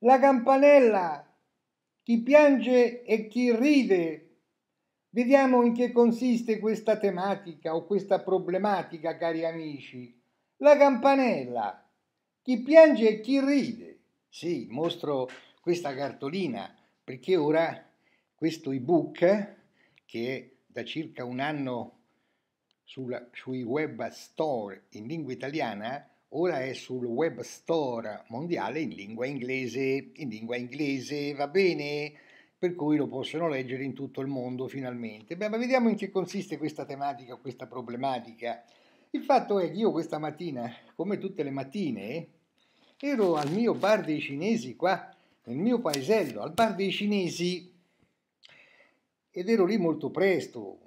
La campanella, chi piange e chi ride. Vediamo in che consiste questa tematica o questa problematica, cari amici. La campanella, chi piange e chi ride. Sì, mostro questa cartolina perché ora questo ebook che è da circa un anno sulla, sui web store in lingua italiana ora è sul web store mondiale in lingua inglese, in lingua inglese, va bene? Per cui lo possono leggere in tutto il mondo finalmente. Beh, ma vediamo in che consiste questa tematica, questa problematica. Il fatto è che io questa mattina, come tutte le mattine, ero al mio bar dei cinesi qua, nel mio paesello, al bar dei cinesi, ed ero lì molto presto,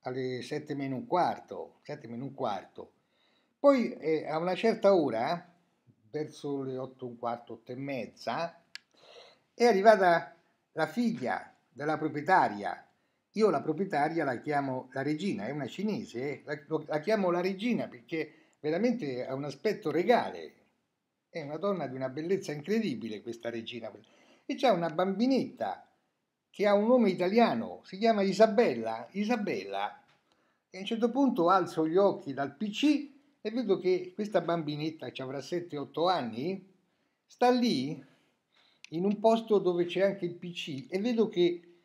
alle sette meno un quarto, sette meno un quarto, poi eh, a una certa ora, verso le 8 e un quarto, 8 e mezza, è arrivata la figlia della proprietaria. Io la proprietaria la chiamo la regina, è una cinese, eh? la, la chiamo la regina perché veramente ha un aspetto regale. È una donna di una bellezza incredibile questa regina. E c'è una bambinetta che ha un nome italiano, si chiama Isabella. Isabella. E a un certo punto alzo gli occhi dal PC e vedo che questa bambinetta che avrà 7-8 anni sta lì in un posto dove c'è anche il PC e vedo che,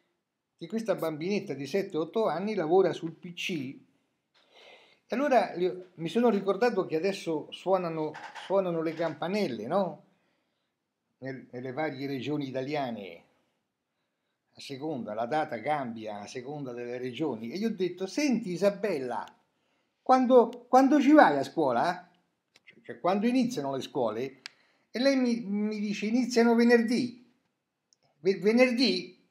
che questa bambinetta di 7-8 anni lavora sul PC e allora mi sono ricordato che adesso suonano, suonano le campanelle, no? Nelle varie regioni italiane, a seconda, la data cambia a seconda delle regioni. E gli ho detto, senti Isabella, quando, quando ci vai a scuola, cioè quando iniziano le scuole, e lei mi, mi dice iniziano venerdì, venerdì,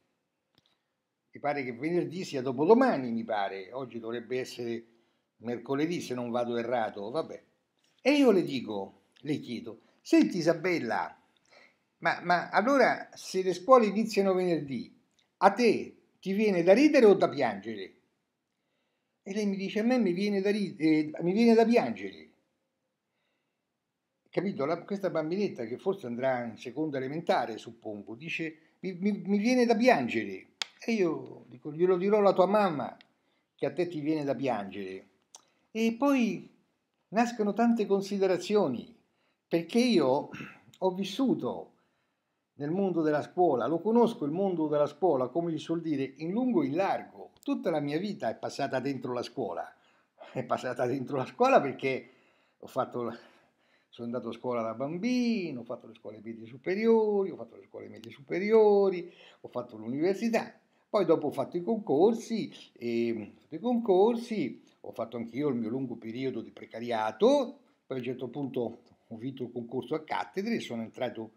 mi pare che venerdì sia dopodomani, mi pare, oggi dovrebbe essere mercoledì se non vado errato, vabbè. E io le dico, le chiedo, senti Isabella, ma, ma allora se le scuole iniziano venerdì, a te ti viene da ridere o da piangere? E lei mi dice, a me mi viene da, eh, mi viene da piangere. Capito? La, questa bambinetta che forse andrà in seconda elementare, suppongo, dice, mi, mi, mi viene da piangere. E io dico, glielo dirò alla tua mamma che a te ti viene da piangere. E poi nascono tante considerazioni, perché io ho vissuto nel mondo della scuola, lo conosco il mondo della scuola, come si suol dire, in lungo e in largo. Tutta la mia vita è passata dentro la scuola. È passata dentro la scuola perché ho fatto, sono andato a scuola da bambino, ho fatto le scuole medie superiori, ho fatto le scuole medie superiori, ho fatto l'università. Poi dopo ho fatto i concorsi, e, fatto i concorsi, ho fatto anch'io il mio lungo periodo di precariato, poi a un certo punto ho vinto il concorso a cattedre e sono entrato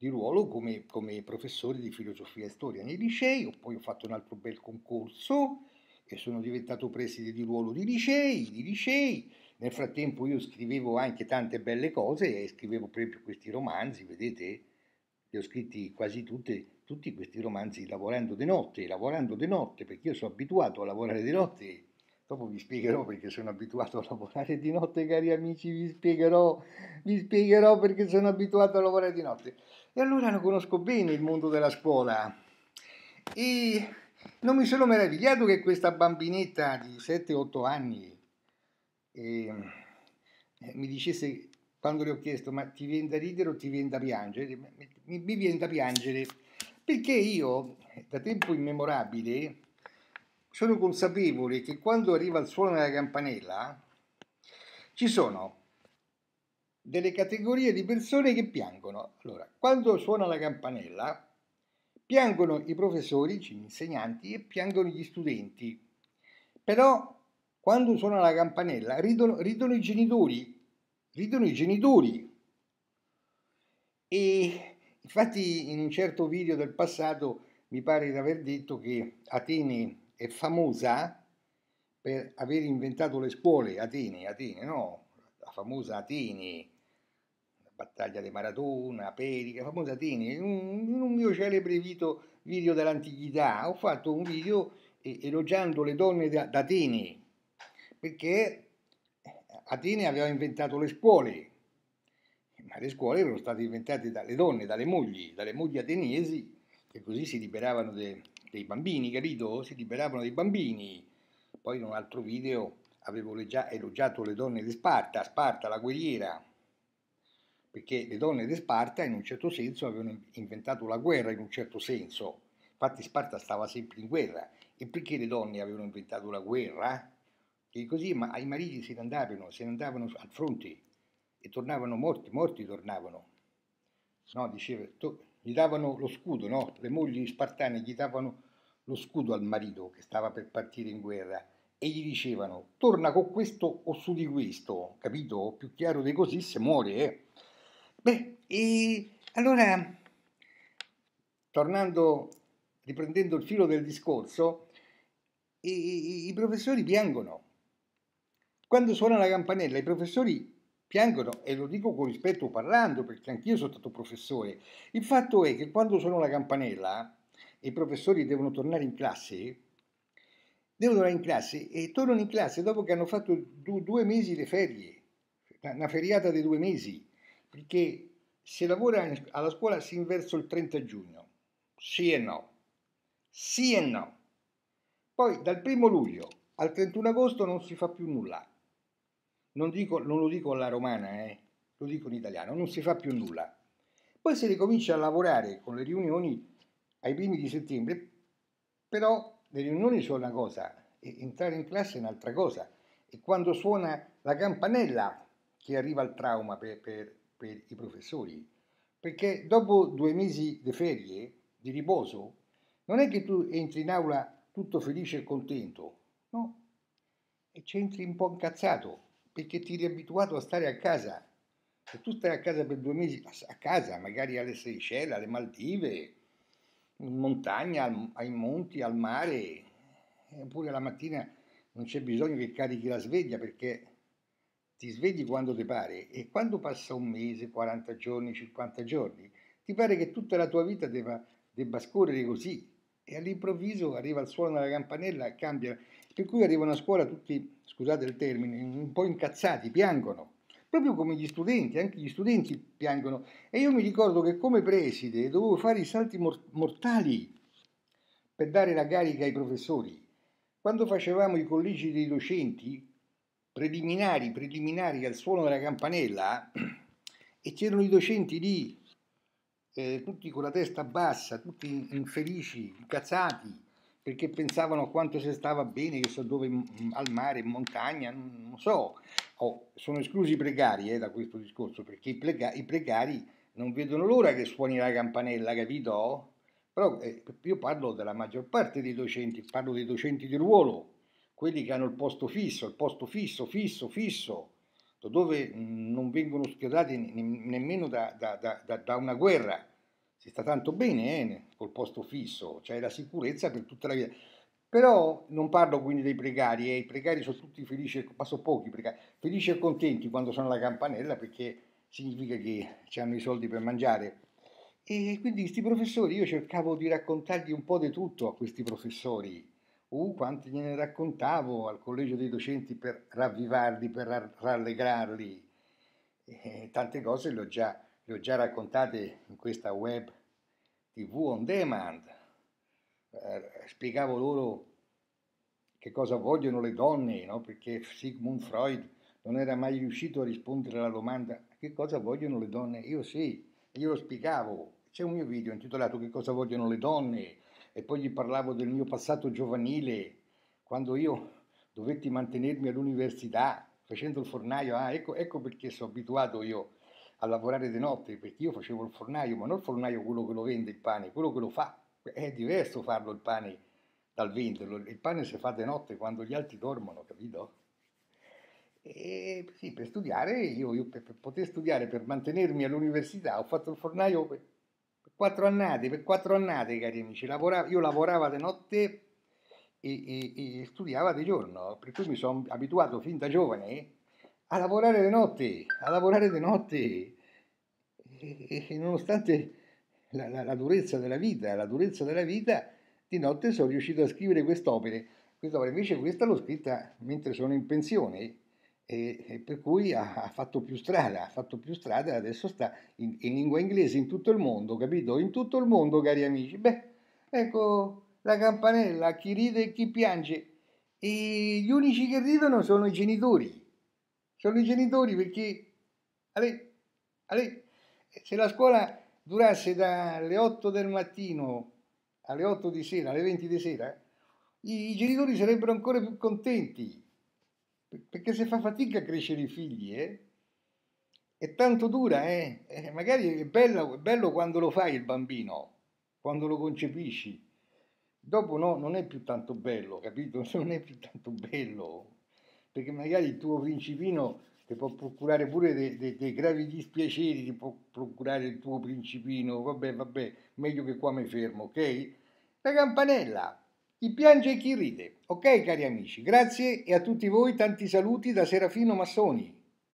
di ruolo come, come professore di filosofia e storia nei licei, poi ho fatto un altro bel concorso e sono diventato preside di ruolo di licei, di licei. Nel frattempo io scrivevo anche tante belle cose e scrivevo proprio questi romanzi, vedete, li ho scritti quasi tutte, tutti questi romanzi lavorando di notte, lavorando di notte, perché io sono abituato a lavorare di notte Dopo vi spiegherò perché sono abituato a lavorare di notte, cari amici, vi spiegherò, vi spiegherò perché sono abituato a lavorare di notte. E allora lo conosco bene il mondo della scuola. E non mi sono meravigliato che questa bambinetta di 7-8 anni eh, mi dicesse, quando le ho chiesto, ma ti viene da ridere o ti viene da piangere? Mi, mi viene da piangere perché io, da tempo immemorabile, sono consapevole che quando arriva il suono della campanella ci sono delle categorie di persone che piangono. Allora, quando suona la campanella, piangono i professori, gli insegnanti e piangono gli studenti. Però quando suona la campanella ridono, ridono i genitori, ridono i genitori. E infatti in un certo video del passato mi pare di aver detto che Atene è famosa per aver inventato le scuole, Atene, Atene, no? La famosa Atene, la battaglia di Maratona, Perica, la famosa Atene. In un mio celebre video, dell'antichità ho fatto un video elogiando le donne d'Atene, perché Atene aveva inventato le scuole, ma le scuole erano state inventate dalle donne, dalle mogli, dalle mogli ateniesi, che così si liberavano dei bambini, capito? Si liberavano dei bambini. Poi in un altro video avevo elogiato le donne di Sparta, Sparta la guerriera, perché le donne di Sparta in un certo senso avevano inventato la guerra in un certo senso. Infatti Sparta stava sempre in guerra. E perché le donne avevano inventato la guerra? E così ma i mariti se ne andavano, se ne andavano al fronte e tornavano morti, morti tornavano. No, diceva, to, gli davano lo scudo, no? Le mogli spartane gli davano lo scudo al marito che stava per partire in guerra e gli dicevano torna con questo o su di questo, capito? Più chiaro di così se muore, eh? Beh, e allora, tornando, riprendendo il filo del discorso, i, i, i professori piangono. Quando suona la campanella, i professori piangono e lo dico con rispetto parlando perché anch'io sono stato professore. Il fatto è che quando suona la campanella e i professori devono tornare in classe, devono tornare in classe e tornano in classe dopo che hanno fatto due, mesi di ferie, una feriata di due mesi perché se lavora alla scuola sin verso il 30 giugno, sì e no, sì e no. Poi dal 1 luglio al 31 agosto non si fa più nulla. Non, dico, non lo dico alla romana, eh, lo dico in italiano, non si fa più nulla. Poi si ricomincia a lavorare con le riunioni ai primi di settembre, però le riunioni sono una cosa, entrare in classe è un'altra cosa. E quando suona la campanella che arriva il trauma per, per per i professori, perché dopo due mesi di ferie, di riposo, non è che tu entri in aula tutto felice e contento, no? E ci entri un po' incazzato, perché ti eri abituato a stare a casa. Se tu stai a casa per due mesi, a casa, magari alle Seychelles, alle Maldive, in montagna, ai monti, al mare, eppure la mattina non c'è bisogno che carichi la sveglia perché ti svegli quando ti pare e quando passa un mese, 40 giorni, 50 giorni, ti pare che tutta la tua vita debba, debba scorrere così e all'improvviso arriva il suono della campanella e cambia. Per cui arrivano a scuola tutti, scusate il termine, un po' incazzati, piangono, proprio come gli studenti, anche gli studenti piangono. E io mi ricordo che come preside dovevo fare i salti mortali per dare la carica ai professori. Quando facevamo i collegi dei docenti, preliminari, preliminari al suono della campanella e c'erano i docenti lì, eh, tutti con la testa bassa, tutti infelici, incazzati, perché pensavano quanto si stava bene, che so dove, al mare, in montagna, non so. Oh, sono esclusi i precari eh, da questo discorso, perché i, precari, i precari non vedono l'ora che suoni la campanella, capito? Però eh, io parlo della maggior parte dei docenti, parlo dei docenti di ruolo, quelli che hanno il posto fisso, il posto fisso, fisso, fisso, dove non vengono schiodati nemmeno da, da, da, da una guerra. Si sta tanto bene eh, col posto fisso, c'è la sicurezza per tutta la vita. Però non parlo quindi dei precari, eh, i precari sono tutti felici, ma sono pochi precari, felici e contenti quando sono alla campanella perché significa che hanno i soldi per mangiare. E quindi questi professori, io cercavo di raccontargli un po' di tutto a questi professori, Uh, quanti gliene raccontavo al collegio dei docenti per ravvivarli, per rallegrarli. E tante cose le ho, già, le ho già raccontate in questa web TV on demand. Eh, spiegavo loro che cosa vogliono le donne, no? perché Sigmund Freud non era mai riuscito a rispondere alla domanda che cosa vogliono le donne. Io sì, io lo spiegavo. C'è un mio video intitolato Che cosa vogliono le donne e poi gli parlavo del mio passato giovanile, quando io dovetti mantenermi all'università facendo il fornaio. Ah, ecco, ecco perché sono abituato io a lavorare di notte, perché io facevo il fornaio, ma non il fornaio quello che lo vende il pane, quello che lo fa. È diverso farlo il pane dal venderlo. Il pane si fa di notte quando gli altri dormono, capito? E sì, per studiare, io, io per, per, poter studiare, per mantenermi all'università, ho fatto il fornaio per, Quattro annate, per quattro annate, cari amici, lavoravo, io lavoravo di notte e, e, e studiavo di giorno, per cui mi sono abituato fin da giovane a lavorare di notte, a lavorare di notte, e, e nonostante la, la, la, durezza della vita, la durezza della vita, di notte sono riuscito a scrivere quest'opera. Quest'opera invece questa l'ho scritta mentre sono in pensione e, e per cui ha, ha, fatto più strada, ha fatto più strada e adesso sta in, in, lingua inglese in tutto il mondo, capito? In tutto il mondo, cari amici. Beh, ecco la campanella, chi ride e chi piange. E gli unici che ridono sono i genitori. Sono i genitori perché, ale, ale, se la scuola durasse dalle 8 del mattino alle 8 di sera, alle 20 di sera, i genitori sarebbero ancora più contenti perché se fa fatica a crescere i figli, eh? È tanto dura, eh? eh magari è bello, è bello quando lo fai il bambino, quando lo concepisci. Dopo no, non è più tanto bello, capito? Non è più tanto bello, perché magari il tuo principino ti può procurare pure dei, dei, dei gravi dispiaceri, ti può procurare il tuo principino, vabbè, vabbè, meglio che qua mi fermo, ok? La campanella, chi piange e chi ride. Ok cari amici, grazie e a tutti voi tanti saluti da Serafino Massoni.